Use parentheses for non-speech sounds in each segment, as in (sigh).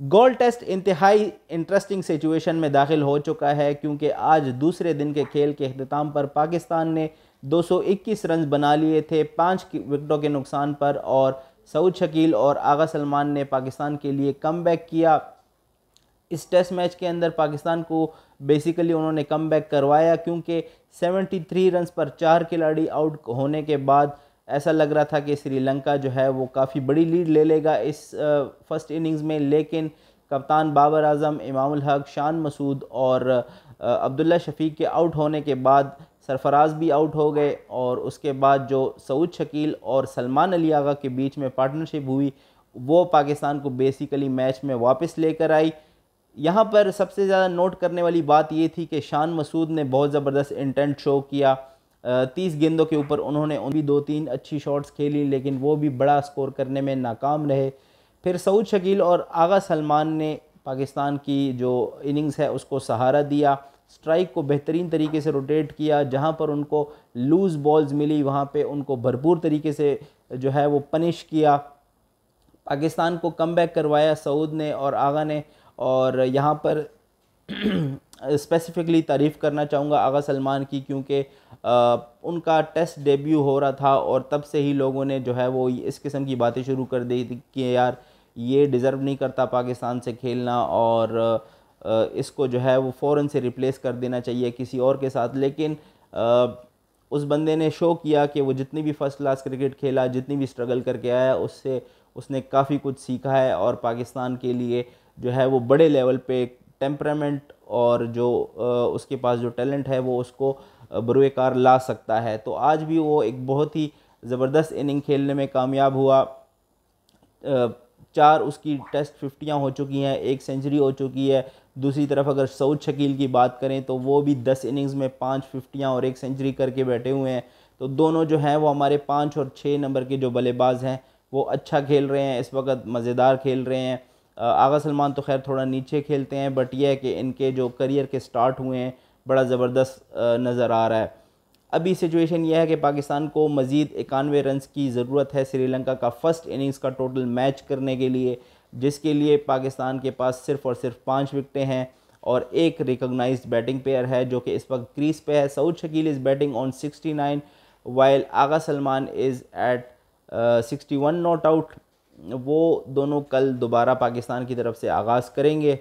Gold test इंतहाई interesting situation में दाखिल हो चुका है, क्योंकि आज दूसरे दिन के खेल के अख्ताम पर पाकिस्तान ने 221 रन बना लिए थे, पाँच विकटों के नुकसान पर, और सऊद शकील और आगा सलमान ने पाकिस्तान के लिए कम किया। इस टेस्ट मैच के अंदर पाकिस्तान को बेसिकली उन्होंने कम करवाया, क्योंकि 73 रन पर चार खिलाड़ी आउट होने के बाद ऐसा लग रहा था कि श्रीलंका जो है वो काफ़ी बड़ी लीड ले लेगा इस फ़र्स्ट इनिंग्स में, लेकिन कप्तान बाबर आज़म, इमामुल हक, शान मसूद और अब्दुल्ला शफीक के आउट होने के बाद सरफराज भी आउट हो गए और उसके बाद जो सऊद शकील और सलमान अली आगा के बीच में पार्टनरशिप हुई, वो पाकिस्तान को बेसिकली मैच में वापस लेकर आई। यहाँ पर सबसे ज़्यादा नोट करने वाली बात ये थी कि शान मसूद ने बहुत ज़बरदस्त इंटेंट शो किया। तीस गेंदों के ऊपर उन्होंने उन भी दो तीन अच्छी शॉट्स खेली, लेकिन वो भी बड़ा स्कोर करने में नाकाम रहे। फिर सऊद शकील और आगा सलमान ने पाकिस्तान की जो इनिंग्स है, उसको सहारा दिया। स्ट्राइक को बेहतरीन तरीके से रोटेट किया, जहाँ पर उनको लूज़ बॉल्स मिली, वहाँ पे उनको भरपूर तरीके से जो है वो पनिश किया। पाकिस्तान को कम करवाया सऊद ने और आगा ने, और यहाँ पर (clears throat) स्पेसिफ़िकली तारीफ़ करना चाहूँगा आगा सलमान की, क्योंकि उनका टेस्ट डेब्यू हो रहा था और तब से ही लोगों ने जो है वो इस किस्म की बातें शुरू कर दी थी कि यार, ये डिज़र्व नहीं करता पाकिस्तान से खेलना और इसको जो है वो फ़ौर से रिप्लेस कर देना चाहिए किसी और के साथ। लेकिन उस बंदे ने शो किया कि वो जितनी भी फ़र्स्ट क्लास क्रिकेट खेला, जितनी भी स्ट्रगल करके आया, उससे, उसने काफ़ी कुछ सीखा है और पाकिस्तान के लिए जो है वो बड़े लेवल पे टेम्परामेंट और जो उसके पास जो टैलेंट है, वो उसको बरुकार ला सकता है। तो आज भी वो एक बहुत ही ज़बरदस्त इनिंग खेलने में कामयाब हुआ। चार उसकी टेस्ट फिफ्टियाँ हो चुकी हैं, एक सेंचुरी हो चुकी है। दूसरी तरफ़ अगर सऊद शकील की बात करें तो वो भी दस इनिंग्स में पाँच फिफ्टियाँ और एक सेंचुरी करके बैठे हुए हैं। तो दोनों जो हैं, वो हमारे पाँच और छः नंबर के जो बल्लेबाज हैं, वो अच्छा खेल रहे हैं, इस वक्त मज़ेदार खेल रहे हैं। आगा सलमान तो खैर थोड़ा नीचे खेलते हैं बट यह है कि इनके जो करियर के स्टार्ट हुए हैं, बड़ा ज़बरदस्त नज़र आ रहा है। अभी सिचुएशन यह है कि पाकिस्तान को मज़ीद इक्यानवे रन की ज़रूरत है श्रीलंका का फ़र्स्ट इनिंग्स का टोटल मैच करने के लिए, जिसके लिए पाकिस्तान के पास सिर्फ़ और सिर्फ़ पाँच विकटें हैं और एक रिकोगनाइज बैटिंग पेयर है, जो कि इस वक्त क्रीज पे है। Saud Shakeel is batting on 69 while Agha Salman is at 61 not out वो दोनों कल दोबारा पाकिस्तान की तरफ़ से आगाज़ करेंगे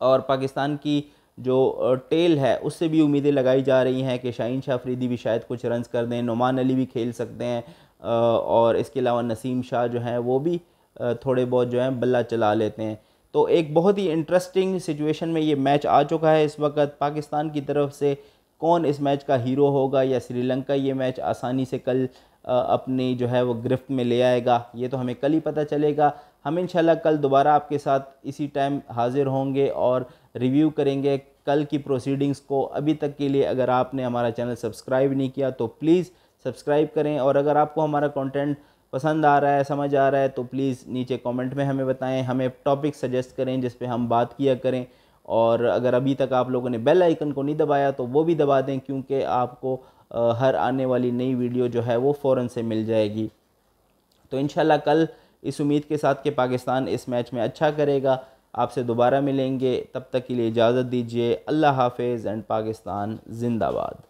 और पाकिस्तान की जो टेल है, उससे भी उम्मीदें लगाई जा रही हैं कि शाहीन शाह अफरीदी भी शायद कुछ रन्स कर दें, नुमान अली भी खेल सकते हैं और इसके अलावा नसीम शाह जो हैं, वो भी थोड़े बहुत जो हैं, बल्ला चला लेते हैं। तो एक बहुत ही इंटरेस्टिंग सिचुएशन में ये मैच आ चुका है इस वक्त पाकिस्तान की तरफ़ से। कौन इस मैच का हीरो होगा या श्रीलंका ये मैच आसानी से कल अपनी जो है वो गिरफ्त में ले आएगा, ये तो हमें कल ही पता चलेगा। हम इंशाल्लाह कल दोबारा आपके साथ इसी टाइम हाज़िर होंगे और रिव्यू करेंगे कल की प्रोसीडिंग्स को। अभी तक के लिए अगर आपने हमारा चैनल सब्सक्राइब नहीं किया तो प्लीज़ सब्सक्राइब करें और अगर आपको हमारा कंटेंट पसंद आ रहा है, समझ आ रहा है तो प्लीज़ नीचे कमेंट में हमें बताएँ, हमें टॉपिक सजेस्ट करें जिस पे हम बात किया करें। और अगर अभी तक आप लोगों ने बेल आइकन को नहीं दबाया तो वो भी दबा दें, क्योंकि आपको हर आने वाली नई वीडियो जो है वो फ़ौर से मिल जाएगी। तो इन कल इस उम्मीद के साथ कि पाकिस्तान इस मैच में अच्छा करेगा। आपसे दोबारा मिलेंगे। तब तक के लिए इजाज़त दीजिए। अल्लाह हाफिज़ एंड पाकिस्तान जिंदाबाद।